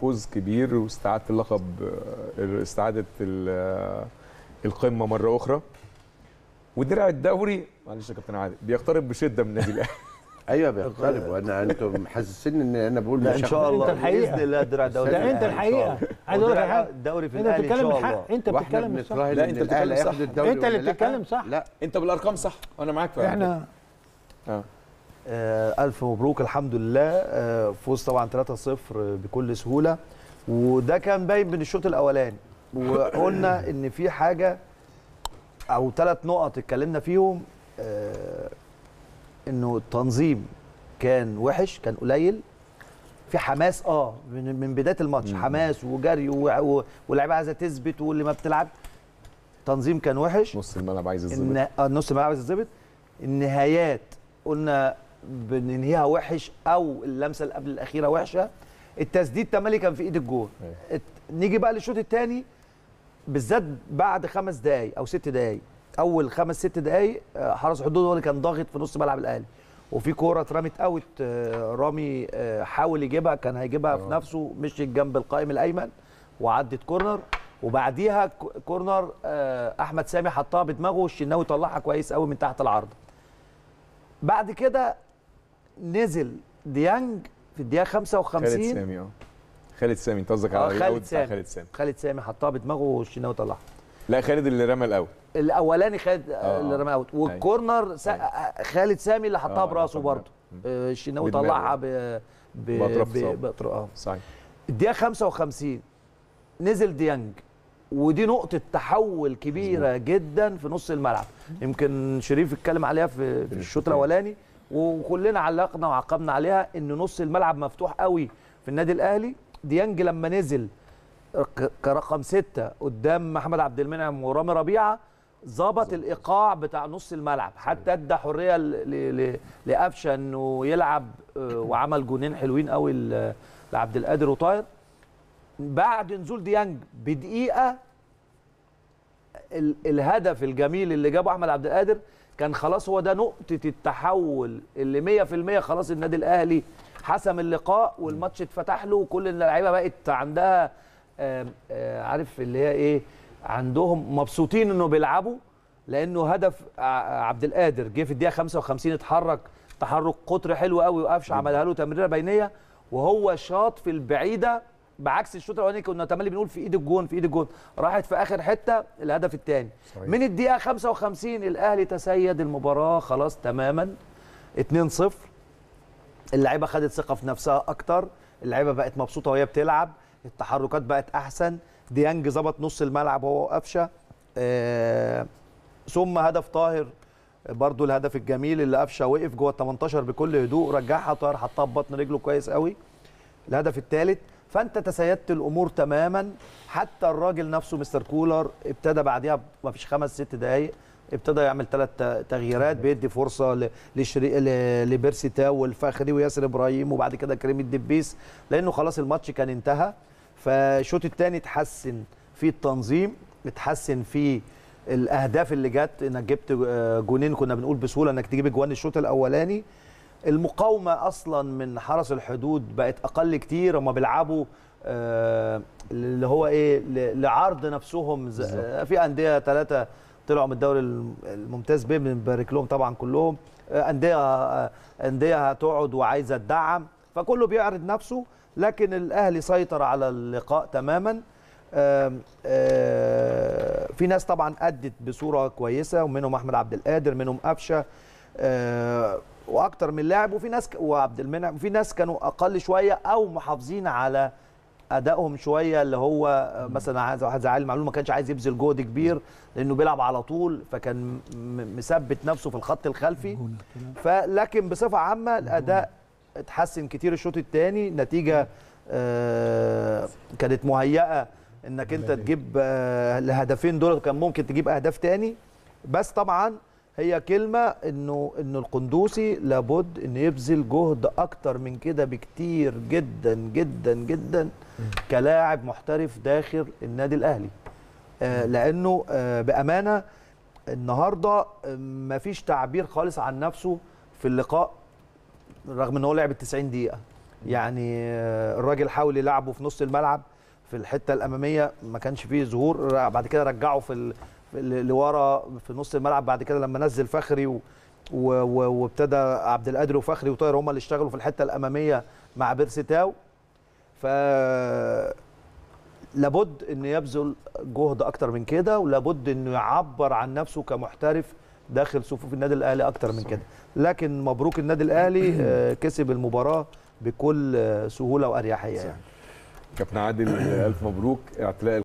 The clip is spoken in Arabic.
فوز كبير واستعادة اللقب استعادة ال- آه، القمة مرة أخرى. ودرع الدوري معلش يا كابتن عادل بيقترب بشدة من النادي الأهلي. أيوه بيقترب. وأنا أنتم محسسين إن أنا بقول لا مش إن شاء. الله. أنت الحقيقة. بإذن الله الدرع الدوري ده في انت الأهلي الحقيقة. عايز أقول لك حاجة. الدوري في إنت الأهلي إن شاء الله. إنت بتتكلم بنتراهن لا، إن أنت الأهلي بتتكلم صح. إنت اللي لأ؟ بتتكلم صح. لا. إنت بالأرقام صح. وأنا معاك في إحنا آه. آه، ألف مبروك الحمد لله. آه، فوز طبعا 3-0 بكل سهولة. وده كان باين من الشوط الأولاني. وقلنا إن في حاجة أو ثلاث نقط اتكلمنا فيهم آه، إنه التنظيم كان وحش كان قليل. في حماس آه من من بداية الماتش. حماس وجري واللعيبة عايزة تثبت واللي ما بتلعب. تنظيم كان وحش. نص الملعب عايز إن آه، نص الملعب عايز يتظبط النهايات قلنا بننهيها وحش أو اللمسة اللي قبل الأخيرة وحشة التسديد تملي كان في إيد الجول. ات- نيجي بقى للشوط الثاني بالذات بعد خمس دقائق أو ست دقائق أول خمس ست دقائق آه، حرس الحدود هو اللي كان ضاغط في نص ملعب الأهلي. وفي كورة اترمت أوت آه، رامي آه، حاول يجيبها كان هيجيبها في نفسه مشيت جنب القائم الأيمن وعدت كورنر. وبعديها كورنر أحمد سامي حطها بدماغه والشناوي طلعها كويس قوي من تحت العارضه بعد كده نزل ديانج في الدقيقة خالد 55 سامي آه. خالد سامي انت قصدك على خالد الأوت بتاع سامي. خالد سامي. خالد سامي حطها بدماغه والشناوي طلعها. لا خالد اللي رمى الأول. الأولاني خالد آه، اللي آه. رمى اوت والكورنر سا... أيوة. خالد سامي اللي حطها آه، براسه. برضه. الشناوي. طلعها ب... ب... بأطراف ب... صوابعه. بأطراف آه. صحيح. الدقيقة 55 نزل ديانج. ودي نقطة تحول كبيرة جدا في نص الملعب. يمكن شريف اتكلم عليها في, في الشوط الأولاني. وكلنا علقنا وعقبنا عليها إن نص الملعب مفتوح قوي في النادي الأهلي. ديانج لما نزل كرقم ستة قدام محمد عبد المنعم ورامي ربيعة ظبط الإيقاع بتاع نص الملعب. حتى أدى حرية ل- ل- ل- لقفشة إنه يلعب آه، وعمل جونين حلوين قوي لعبد القادر وطاهر. بعد نزول ديانج بدقيقة ال الهدف الجميل اللي جابه أحمد عبد القادر كان خلاص هو ده نقطة التحول اللي 100% خلاص النادي الأهلي حسم اللقاء والماتش اتفتح له وكل اللعيبة بقت عندها عارف اللي هي إيه عندهم مبسوطين إنه بيلعبوا لأنه هدف عبد القادر جه في الدقيقة 55 اتحرك تحرك قطر حلو قوي وقفش عملها له تمريرة بينية وهو شاط في البعيدة بعكس الشوط الأولاني كنا تملي بنقول في إيد الجون في إيد الجون. راحت في آخر حتة الهدف الثاني. من الدقيقة 55 الأهلي تسيد المباراة خلاص تماما. 2-0 اللعيبة خدت ثقة في نفسها أكتر. اللعيبة بقت مبسوطة وهي بتلعب. التحركات بقت أحسن. ديانج ظبط نص الملعب هو وقفشه آه ثم هدف طاهر. برضو الهدف الجميل اللي قفشة وقف جوه ال 18 بكل هدوء. رجعها طاهر حطها ببطن رجله كويس قوي. الهدف الثالث فانت تسيدت الأمور تماما. حتى الراجل نفسه مستر كولر ابتدى بعديها ما فيش خمس ست دقائق ابتدى يعمل ثلاث تغييرات بيدي فرصة لشري... لبيرسي تاو والفخري وياسر إبراهيم وبعد كده كريم الدبيس لأنه خلاص الماتش كان انتهى. فالشوط الثاني اتحسن في التنظيم اتحسن في الأهداف اللي جت. إنك جبت آه، جونين كنا بنقول بسهولة إنك تجيب جوان الشوط الأولاني. المقاومة أصلا من حرس الحدود بقت أقل كتير هم بيلعبوا آه، اللي هو إيه لعرض نفسهم. في أندية ثلاثة طلعوا من الدوري الم- الممتاز ب بنبارك لهم طبعا كلهم. آه، أندية آه، أندية هتقعد وعايزة تدعم فكله بيعرض نفسه لكن الأهلي سيطر على اللقاء تماما. آم، في ناس طبعا أدت بصورة كويسة ومنهم أحمد عبد القادر منهم قفشة. وأكتر من لاعب وفي ناس وعبد المنعم وفي ناس كانوا أقل شوية أو محافظين على ادائهم شوية اللي هو مثلا عايز واحد زي علي معلول ما كانش عايز يبذل جهد كبير لأنه بيلعب على طول فكان مثبت نفسه في الخط الخلفي. فلكن بصفة عامة الأداء اتحسن كتير الشوط الثاني نتيجة آه، كانت مهيئة إنك أنت تجيب آه، الهدفين دول كان ممكن تجيب أهداف تاني. بس طبعا هي كلمة إنه إنه القندوسي لابد ان يبذل جهد أكتر من كده بكتير جدا جدا جدا كلاعب محترف داخل النادي الأهلي. آه، لأنه آه، بأمانة النهارده آه، مفيش تعبير خالص عن نفسه في اللقاء رغم إن هو لعب ال 90 دقيقة. يعني آه، الراجل حاول يلعبه في نص الملعب في الحتة الأمامية ما كانش فيه ظهور بعد كده رجعه في لورا في نص الملعب بعد كده لما نزل فخري وابتدى عبد القادر وفخري وطاهر هم اللي اشتغلوا في الحتة الأمامية مع بيرسي تاو ف لابد ان يبذل جهد أكتر من كده ولابد إنه يعبر عن نفسه كمحترف داخل صفوف النادي الأهلي أكتر من كده. لكن مبروك النادي الأهلي آه، كسب المباراة بكل آه، سهولة وأريحية يعني. كابتن عادل ألف مبروك. اعتلاء